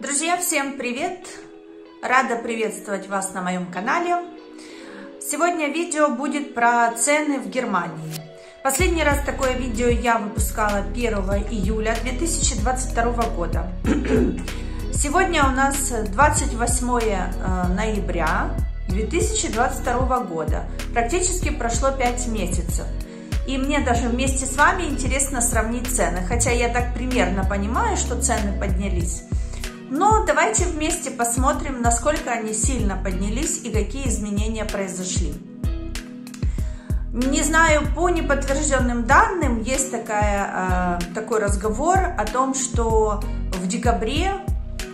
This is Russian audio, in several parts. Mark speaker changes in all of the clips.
Speaker 1: Друзья, всем привет! Рада приветствовать вас на моем канале. Сегодня видео будет про цены в Германии. Последний раз такое видео я выпускала 1 июля 2022 года. Сегодня у нас 28 э, ноября 2022 года. Практически прошло 5 месяцев. И мне даже вместе с вами интересно сравнить цены. Хотя я так примерно понимаю, что цены поднялись. Но давайте вместе посмотрим, насколько они сильно поднялись и какие изменения произошли. Не знаю, по неподтвержденным данным есть такая, э, такой разговор о том, что в декабре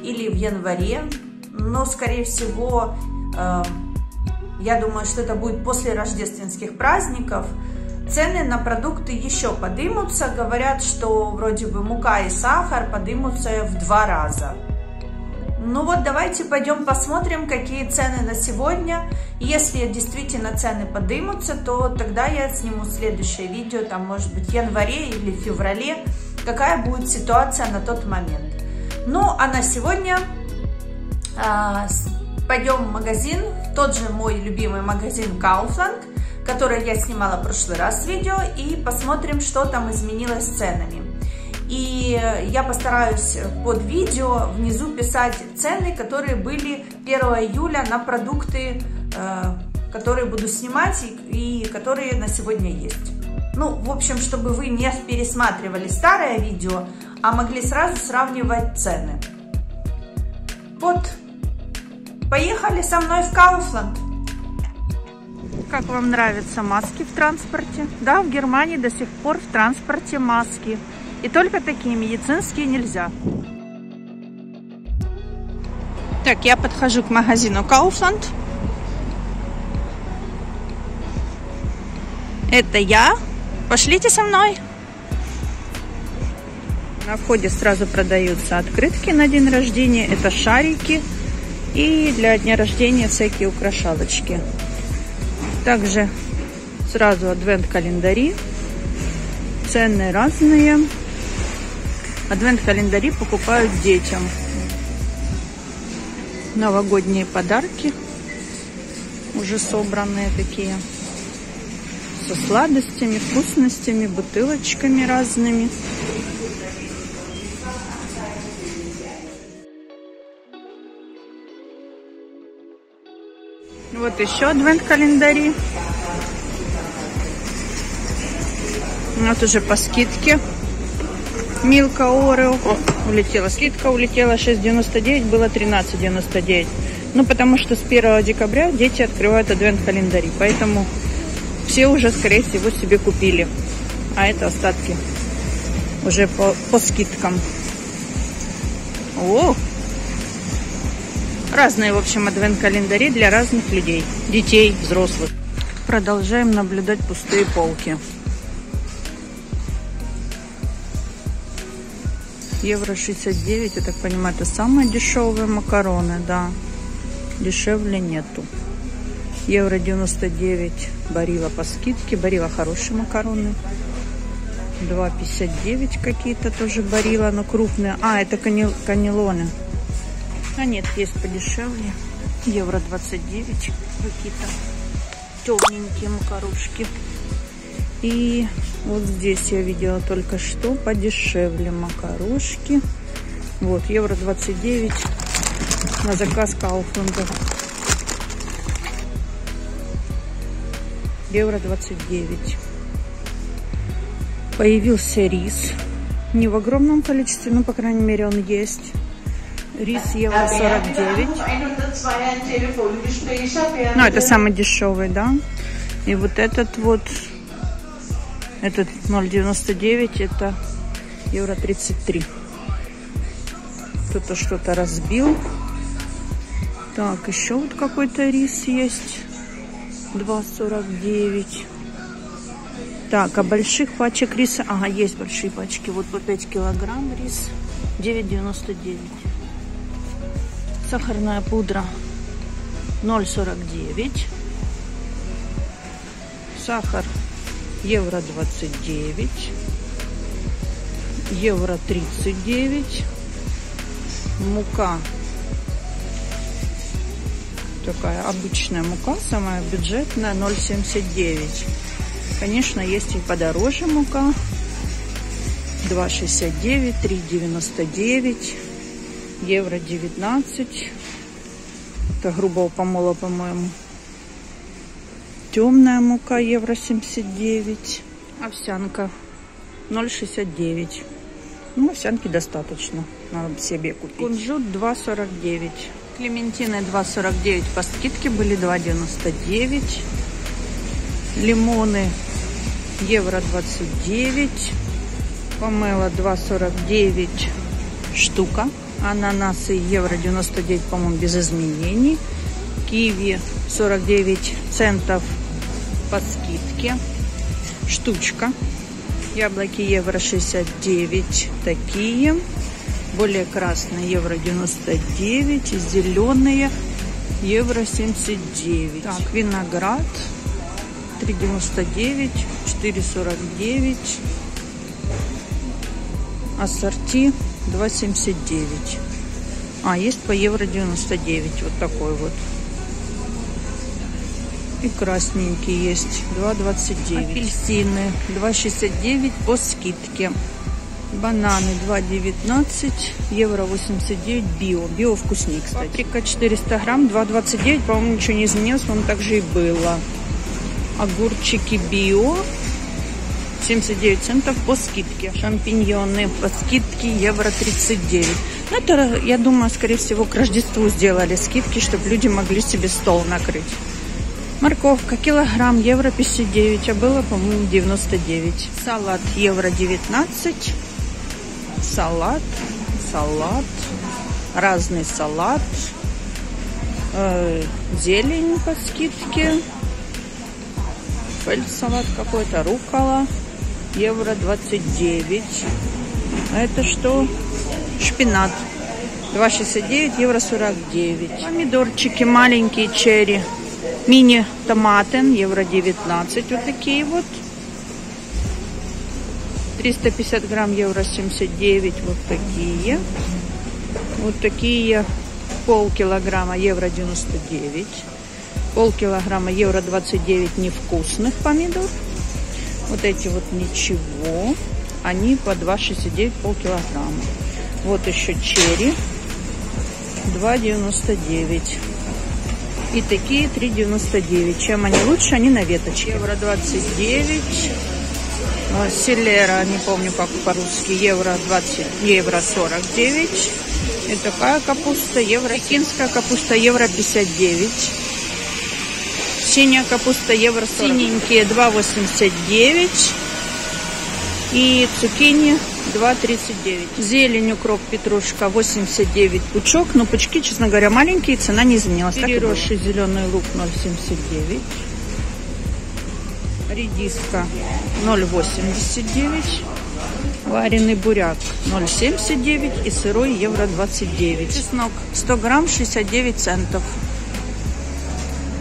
Speaker 1: или в январе, но скорее всего, э, я думаю, что это будет после рождественских праздников, Цены на продукты еще подымутся. Говорят, что вроде бы мука и сахар подымутся в два раза. Ну вот давайте пойдем посмотрим, какие цены на сегодня. Если действительно цены подымутся, то тогда я сниму следующее видео, там может быть в январе или феврале, какая будет ситуация на тот момент. Ну а на сегодня а, пойдем в магазин, тот же мой любимый магазин Kaufland которое я снимала в прошлый раз видео, и посмотрим, что там изменилось с ценами. И я постараюсь под видео внизу писать цены, которые были 1 июля на продукты, э, которые буду снимать и которые на сегодня есть. Ну, в общем, чтобы вы не пересматривали старое видео, а могли сразу сравнивать цены. Вот, поехали со мной в Кауфланд. Как вам нравятся маски в транспорте? Да, в Германии до сих пор в транспорте маски. И только такие медицинские нельзя. Так, я подхожу к магазину Kaufland. Это я. Пошлите со мной. На входе сразу продаются открытки на день рождения. Это шарики. И для дня рождения всякие украшалочки. Также сразу адвент-календари. Цены разные. Адвент-календари покупают детям. Новогодние подарки. Уже собранные такие. Со сладостями, вкусностями, бутылочками разными. Вот еще адвент-календари. Вот уже по скидке. Милка Орео. О, улетела скидка, улетела 6,99, было 13,99. Ну, потому что с 1 декабря дети открывают адвент-календари. Поэтому все уже, скорее всего, себе купили. А это остатки уже по, по скидкам. О, Разные, в общем, адвент-календари для разных людей. Детей, взрослых. Продолжаем наблюдать пустые полки. Евро 69, я так понимаю, это самые дешевые макароны, да. Дешевле нету. Евро 99 барила по скидке. Барила хорошие макароны. 2,59 какие-то тоже барила, но крупные. А, это канелоны. А нет, есть подешевле. Евро 29. Какие-то темненькие макарушки. И вот здесь я видела только что подешевле макарушки. Вот, евро 29 на заказ Кауфланда. Евро 29. Появился рис. Не в огромном количестве, но, по крайней мере, он есть. Рис евро 49. Ну, это самый дешевый, да? И вот этот вот, этот 0,99, это евро 33. Кто-то что-то разбил. Так, еще вот какой-то рис есть. 2,49. Так, а больших пачек риса... Ага, есть большие пачки. Вот по 5 килограмм рис. 9,99 сахарная пудра 0,49 сахар евро 29 евро 39 Мука. Такая обычная мука, самая бюджетная, 0,79. Конечно, есть и подороже мука. 2,69, 3,99, евро 19. Это грубого помола, по-моему. Темная мука, евро 79. Овсянка 0,69. Ну, овсянки достаточно. Надо себе купить. Кунжут 2,49. Клементины 2,49 по скидке были 2,99. Лимоны евро 29. Помело 2,49 штука. Ананасы евро 99, по-моему, без изменений. Киви 49 центов по скидке. Штучка. Яблоки евро 69 такие. Более красные евро 99. Зеленые евро 79. Так, виноград 3,99, 4,49. Ассорти 2,79. А, есть по евро 99. Вот такой вот. И красненький есть. 2,29. Апельсины 2,69 по скидке. Бананы 2,19. Евро 89. Био. Био вкуснее, кстати. Паприка 400 грамм 2,29. По-моему, ничего не изменилось. По-моему, так же и было. Огурчики био. 79 центов по скидке. Шампиньоны по скидке евро 39. Ну, это, я думаю, скорее всего, к Рождеству сделали скидки, чтобы люди могли себе стол накрыть. Морковка килограмм евро 59, а было, по-моему, 99. Салат евро 19. Салат, салат, разный салат. Э, зелень по скидке. Фельдсалат какой-то, рукола. Евро 29. А это что? Шпинат. 2,69, евро 49. Помидорчики маленькие, черри. Мини-томаты, евро 19, вот такие вот. 350 грамм, евро 79, вот такие. Вот такие полкилограмма, евро 99. Полкилограмма, евро 29 невкусных помидор. Вот эти вот ничего. Они по 2,69 полкилограмма. Вот еще черри. 2,99. И такие 3,99. Чем они лучше? Они на веточке. Евро 29. А, селера, не помню как по-русски, евро 20, евро 49. И такая капуста, евро. Кинская капуста, евро 59. Синяя капуста, евро 40. Синенькие 2,89. И цукини 2,39. Зелень, укроп, петрушка 89 пучок. Но пучки, честно говоря, маленькие, цена не изменилась. Переросший зеленый лук 0,79. Редиска 0,89. Вареный буряк 0,79 и сырой евро 29. Чеснок 100 грамм 69 центов.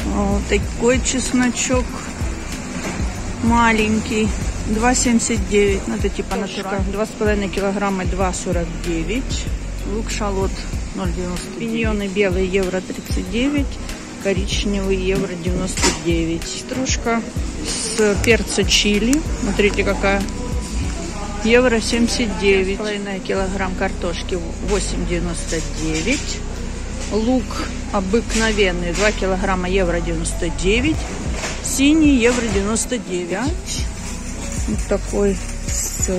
Speaker 1: Вот такой чесночок маленький 2,79. Ну, это типа натуральный. 2,5 килограмма 2,49. Лук шалот 0,90. Пиньоны белые евро 39. Коричневый евро 99. Стружка с перца чили. Смотрите, какая. Евро 79. Половина килограмм картошки 8,99. Лук обыкновенный 2 килограмма евро 99. Синий евро 99 вот такой с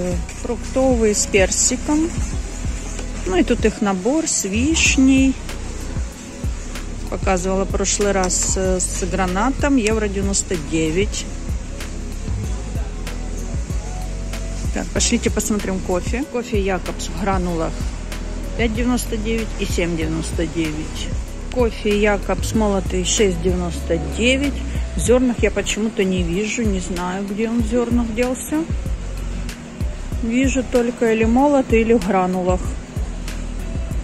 Speaker 1: фруктовый с персиком. Ну и тут их набор с вишней. Показывала в прошлый раз с гранатом. Евро 99. Так, пошлите посмотрим кофе. Кофе Якобс в гранулах 5,99 и 7,99. Кофе Якобс молотый 6,99. Зернах я почему-то не вижу, не знаю, где он в зернах делся. Вижу только или молотый, или в гранулах.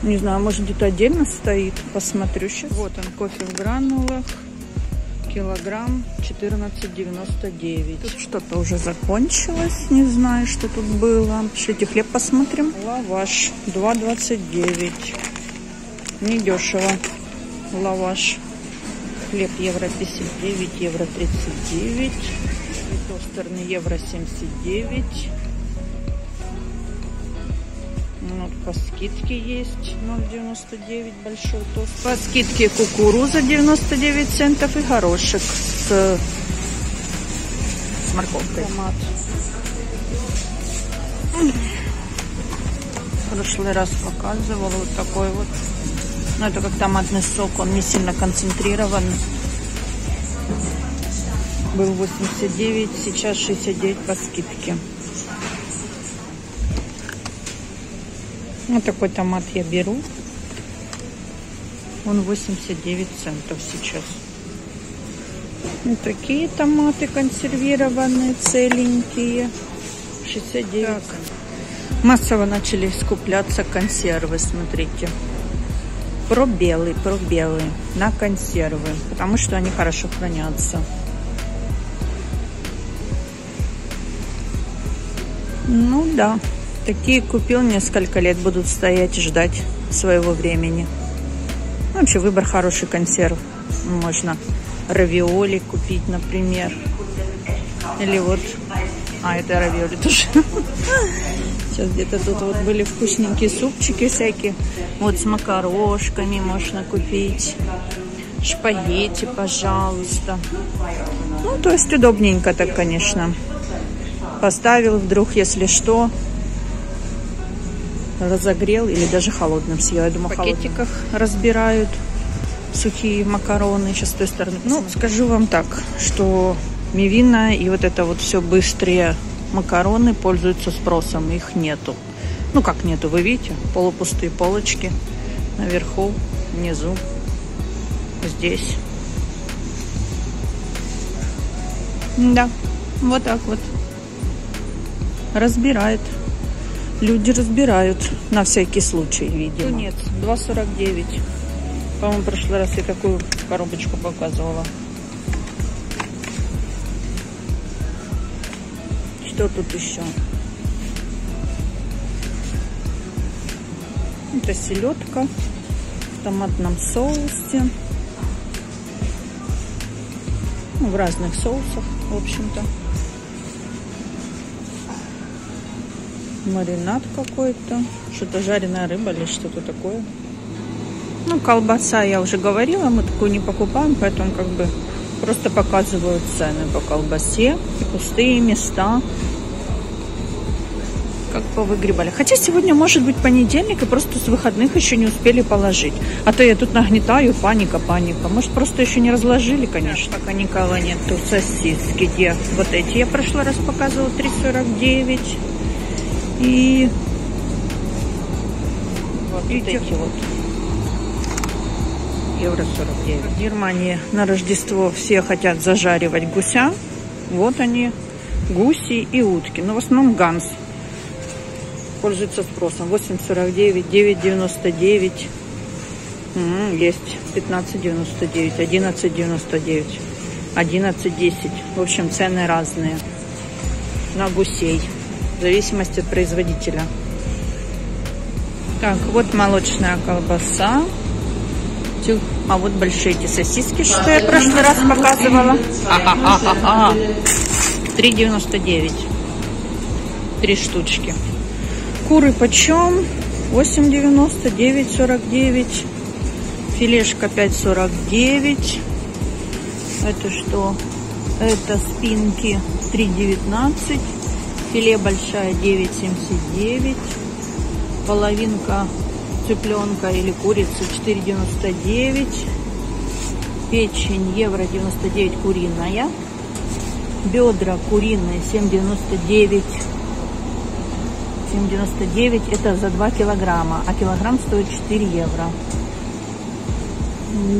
Speaker 1: Не знаю, может где-то отдельно стоит. Посмотрю сейчас. Вот он, кофе в гранулах. Килограмм 14,99. Тут что-то уже закончилось. Не знаю, что тут было. Пришлите хлеб посмотрим. Лаваш 2,29.
Speaker 2: Недешево. Лаваш. Хлеб евро 59, евро 39. Тостерный евро 79. Ну, по скидке есть 0,99 большой тост. По скидке кукуруза 99 центов и горошек с, с морковкой. Томат. В прошлый раз показывала вот такой вот. Ну, это как томатный сок, он не сильно концентрирован. Был 89, сейчас 69 по скидке. Вот такой томат я беру. Он 89 центов сейчас. Вот такие томаты консервированные, целенькие. 69 так. Массово начали скупляться консервы, смотрите. Про белый, про белый на консервы, потому что они хорошо хранятся. Ну да. Такие купил несколько лет, будут стоять и ждать своего времени. Вообще выбор хороший консерв. Можно равиоли купить, например. Или вот... А, это равиоли тоже. Сейчас где-то тут вот были вкусненькие супчики всякие. Вот с макарошками можно купить. Шпагетти, пожалуйста. Ну, то есть удобненько так, конечно. Поставил вдруг, если что, разогрел или даже холодным съел. Я думаю, в пакетиках холодным. разбирают сухие макароны. Сейчас с той стороны. Ну, скажу вам так, что мивина и вот это вот все быстрые макароны пользуются спросом. Их нету. Ну, как нету, вы видите? Полупустые полочки наверху, внизу, здесь. Да, вот так вот. Разбирает. Люди разбирают на всякий случай, видимо. Нет, 2,49. По-моему, в прошлый раз я такую коробочку показывала. Что тут еще? Это селедка в томатном соусе. Ну, в разных соусах, в общем-то. маринад какой-то. Что-то жареная рыба или что-то такое. Ну, колбаса, я уже говорила, мы такую не покупаем, поэтому как бы просто показываю цены по колбасе. И пустые места. Как повыгребали. Хотя сегодня может быть понедельник, и просто с выходных еще не успели положить. А то я тут нагнетаю, паника, паника. Может, просто еще не разложили, конечно. Пока никого нет. Тут сосиски. Где? Вот эти я в прошлый раз показывала 3,49. И вот эти вот евро 49. В Германии на Рождество все хотят зажаривать гуся. Вот они, гуси и утки. Но в основном ганс пользуется спросом. 8,49, 9,99. Есть 15,99, 11,99, 11,10. В общем, цены разные на гусей в зависимости от производителя. Так, вот молочная колбаса. А вот большие эти сосиски, что я в прошлый раз показывала. 3,99. Три штучки. Куры почем? 8,90, 9,49. Филешка 5,49. Это что? Это спинки 3,19. Филе большая 9,79. Половинка цыпленка или курицы 4,99. Печень евро 99 куриная. Бедра куриные 7,99. 7,99 это за 2 килограмма, а килограмм стоит 4 евро.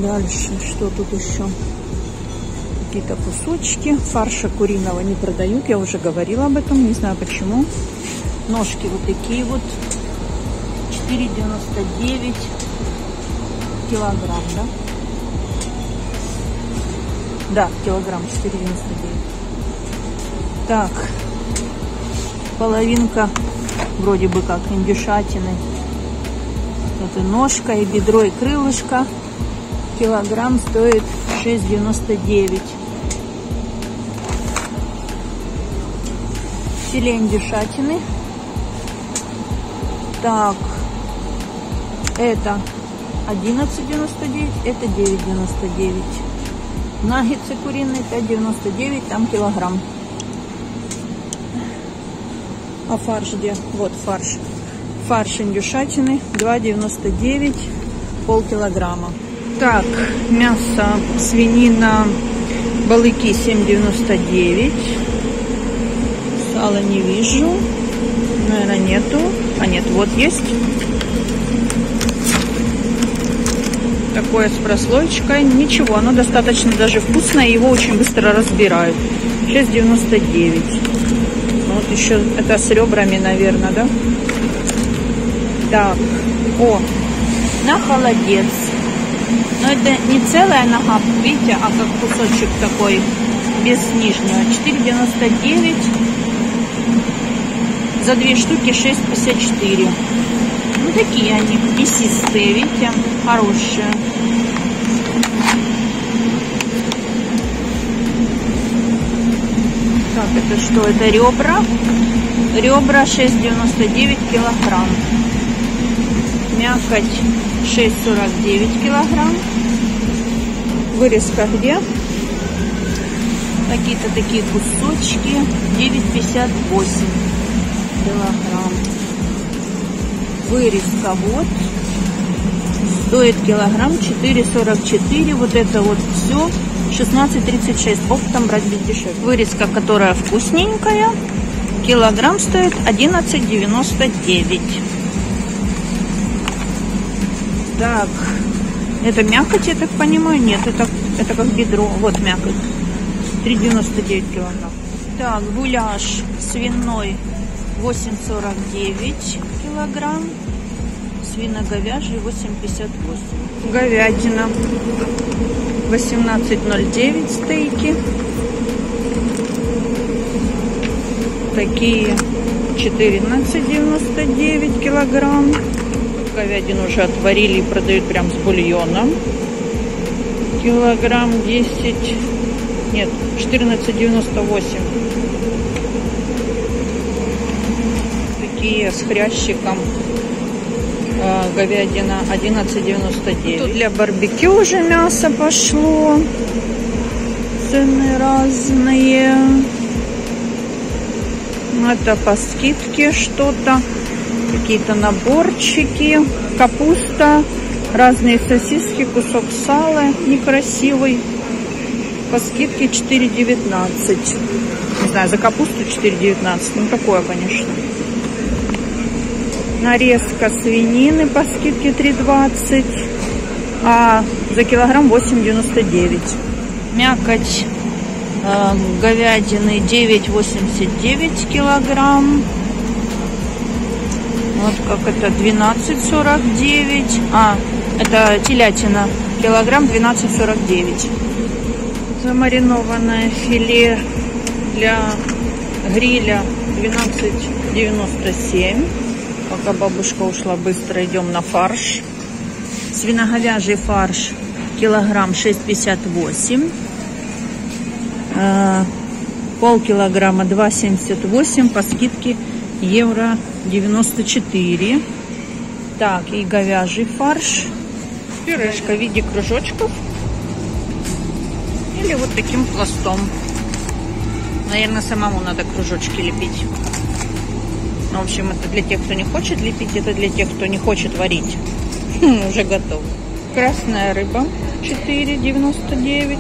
Speaker 2: Дальше, что тут еще? какие-то кусочки. Фарша куриного не продают, я уже говорила об этом, не знаю почему. Ножки вот такие вот. 4,99 килограмм, да? Да, килограмм 4,99. Так, половинка вроде бы как индюшатины. Это ножка и бедро и крылышко. Килограмм стоит 6,99. Филе индюшатины. Так, это 11,99, это 9,99. Наггетсы куриные 5,99, там килограмм. А фарш где? Вот фарш. Фарш индюшатины 2,99, полкилограмма. Так, мясо, свинина, балыки 7,99. Сала не вижу. Наверное, нету. А нет, вот есть. Такое с прослойкой. Ничего, оно достаточно даже вкусное. Его очень быстро разбирают. 6,99. Еще это с ребрами, наверное, да? Так. О, на холодец. Но это не целая нога, видите, а как кусочек такой, без нижнего. 4,99. За две штуки 6,54. Ну, такие они мясистые, видите, хорошие. Это что? Это ребра. Ребра 6,99 килограмм. Мякоть 6,49 килограмм. Вырезка где? Какие-то такие кусочки. 9,58 килограмм. Вырезка вот. Стоит килограмм 4,44. Вот это вот все 16,36. Оптом брать без дешевле. Вырезка, которая вкусненькая. Килограмм стоит 11,99. Так, это мякоть, я так понимаю? Нет, это, это как бедро. Вот мякоть. 3,99 килограмм. Так, гуляш свиной 8,49 килограмм. Свино-говяжий 8,58. Говядина 18,09 стейки. Такие 14,99 килограмм. Говядину уже отварили и продают прям с бульоном. Килограмм 10, нет, 14,98. Такие с хрящиком говядина 11,99. Тут для барбекю уже мясо пошло. Цены разные. Это по скидке что-то какие-то наборчики, капуста, разные сосиски, кусок сала некрасивый. По скидке 4,19. Не знаю, за капусту 4,19. Ну, такое, конечно. Нарезка свинины по скидке 3,20. А за килограмм 8,99. Мякоть э, говядины 9,89 килограмм. Вот как это 12,49. А, это телятина. Килограмм 12,49. Замаринованное филе для гриля 12,97. Пока бабушка ушла, быстро идем на фарш. Свиноговяжий фарш килограмм 6,58. Пол килограмма 2,78 по скидке евро 94. Так, и говяжий фарш. Пюрешка в виде кружочков. Или вот таким пластом. Наверное, самому надо кружочки лепить. Ну, в общем, это для тех, кто не хочет лепить, это для тех, кто не хочет варить. Уже готов. Красная рыба. 4,99.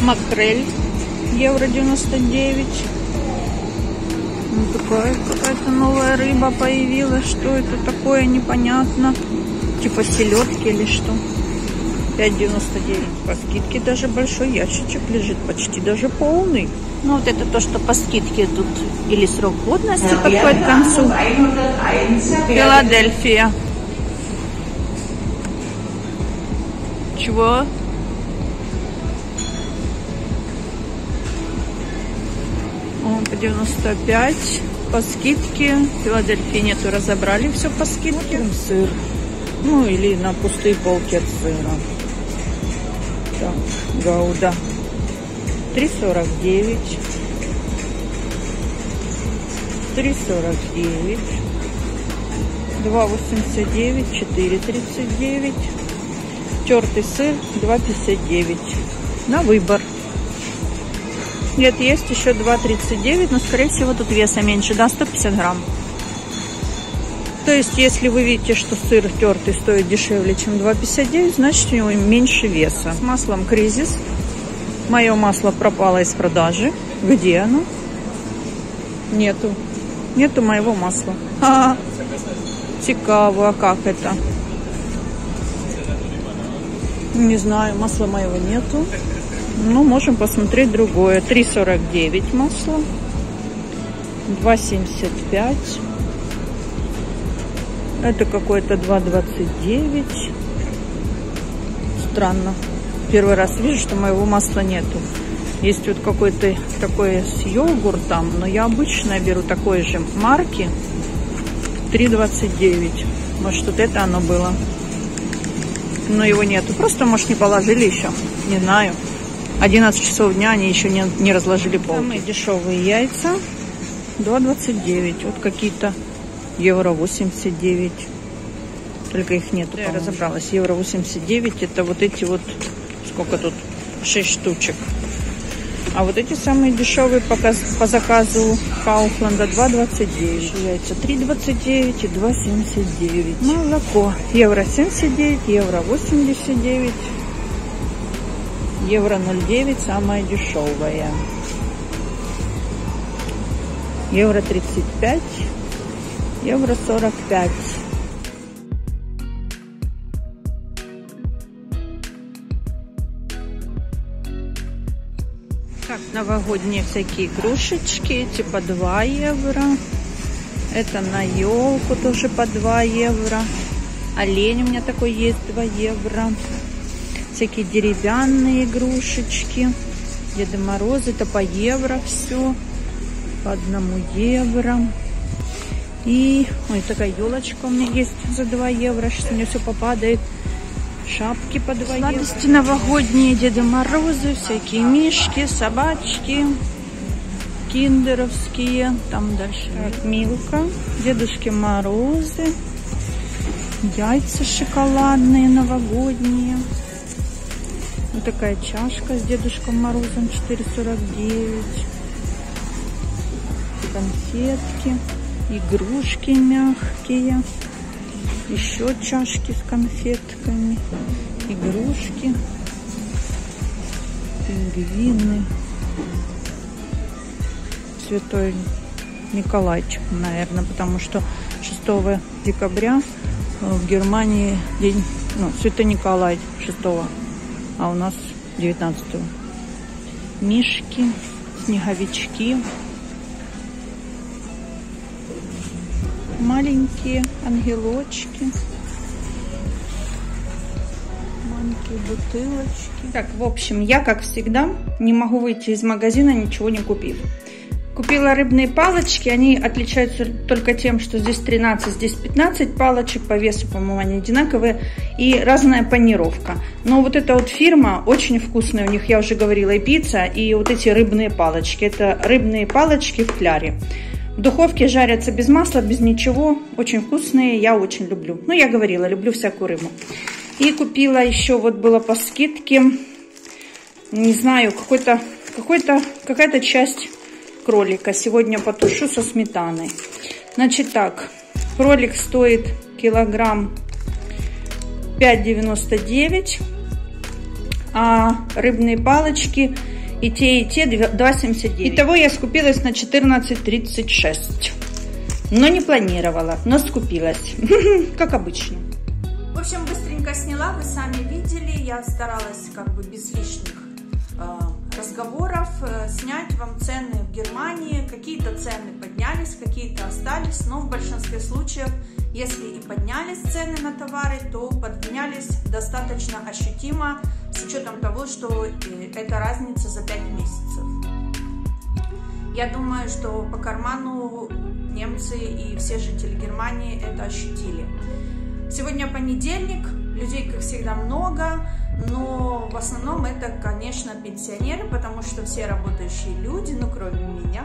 Speaker 2: макрель. Евро 99 ну, такая какая-то новая рыба появилась. Что это такое? Непонятно. Типа селедки или что 5,99 по скидке даже большой ящичек лежит почти даже полный ну вот это то что по скидке тут или срок годности подходит к концу Филадельфия чего О, по 95 по скидке. Филадельфии нету, разобрали все по скидке. Сыр. Ну или на пустые полки от сыра. Гауда. 3,49. 3,49. 2,89. 4,39. Тертый сыр 2,59. На выбор. Нет, есть еще 2,39, но, скорее всего, тут веса меньше, да, 150 грамм. То есть, если вы видите, что сыр тертый стоит дешевле, чем 2,59, значит, у него меньше веса. С маслом кризис. Мое масло пропало из продажи. Где оно? Нету. Нету моего масла. А, -а, -а. Цикаво, а как это? Не знаю, масла моего нету. Ну, можем посмотреть другое. 3,49 масло. 2,75. Это какое-то 2,29. Странно. Первый раз вижу, что моего масла нету. Есть вот какой-то такой с йогуртом, но я обычно беру такой же марки. 3,29. Может, вот это оно было. Но его нету. Просто, может, не положили еще. Не знаю. 11 часов дня они еще не, не разложили полки. Самые дешевые яйца 2,29. Вот какие-то евро 89. Только их нету. Я разобралась. Евро 89 это вот эти вот, сколько тут? 6 штучек. А вот эти самые дешевые по, по заказу Кауфланда 2,29. Яйца 3,29 и 2,79. Молоко. Евро 79, евро 89. Евро 0,9 самая дешевая. Евро 35, евро 45. Так, новогодние всякие игрушечки, эти по 2 евро. Это на елку тоже по 2 евро. Олень у меня такой есть 2 евро всякие деревянные игрушечки. Деда Морозы, это по евро все. По одному евро. И, ой, такая елочка у меня есть за 2 евро. Сейчас у меня все попадает. Шапки по 2 Сладости евро. Новогодние, Деда Морозы, всякие мишки, собачки, киндеровские. Там дальше так, Милка, Дедушки Морозы, яйца шоколадные новогодние. Вот такая чашка с Дедушком Морозом 4,49. Конфетки, игрушки мягкие. Еще чашки с конфетками, игрушки, пингвины. Святой Николайчик, наверное, потому что 6 декабря в Германии день, ну, Святой Николай 6 а у нас 19 -го. Мишки, снеговички, маленькие ангелочки, маленькие бутылочки. Так, в общем, я, как всегда, не могу выйти из магазина, ничего не купив. Купила рыбные палочки, они отличаются только тем, что здесь 13, здесь 15 палочек, по весу, по-моему, они одинаковые, и разная панировка. Но вот эта вот фирма, очень вкусная у них, я уже говорила, и пицца, и вот эти рыбные палочки. Это рыбные палочки в кляре. В духовке жарятся без масла, без ничего, очень вкусные, я очень люблю. Ну, я говорила, люблю всякую рыбу. И купила еще, вот было по скидке, не знаю, какой-то, какой-то, какая-то часть кролика. Сегодня потушу со сметаной. Значит так, кролик стоит килограмм 5,99, а рыбные палочки и те, и те 2,79. Итого я скупилась на 14,36. Но не планировала, но скупилась, как обычно.
Speaker 1: В общем, быстренько сняла, вы сами видели, я старалась как бы без лишних э, разговоров э, снять вам цены в Германии. Какие-то цены поднялись, какие-то остались, но в большинстве случаев, если и поднялись цены на товары, то поднялись достаточно ощутимо с учетом того, что э, это разница за 5 месяцев.
Speaker 2: Я думаю, что по карману немцы и все жители Германии это ощутили. Сегодня понедельник, людей, как всегда, много, но в основном это, конечно, пенсионеры, потому что все работающие люди, ну, кроме меня,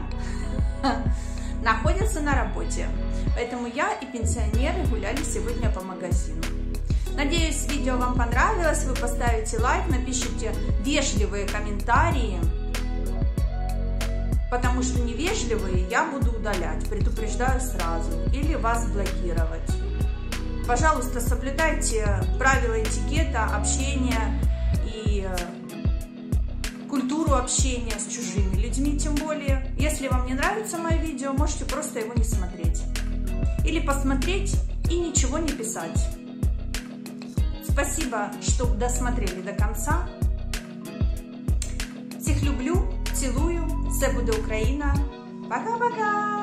Speaker 2: находятся на работе. Поэтому я и пенсионеры гуляли сегодня по магазину. Надеюсь, видео вам понравилось, вы поставите лайк, напишите вежливые комментарии, потому что невежливые я буду удалять, предупреждаю сразу, или вас блокировать. Пожалуйста, соблюдайте правила этикета, общения и э, культуру общения с чужими людьми, тем более. Если вам не нравится мое видео, можете просто его не смотреть. Или посмотреть и ничего не писать. Спасибо, что досмотрели до конца. Всех люблю, целую. Це буде Україна. Пока-пока!